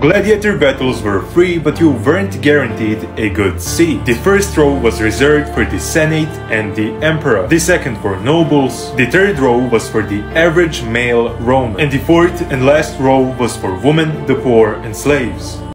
Gladiator battles were free but you weren't guaranteed a good seat. The first row was reserved for the Senate and the Emperor, the second for nobles, the third row was for the average male Roman, and the fourth and last row was for women, the poor and slaves.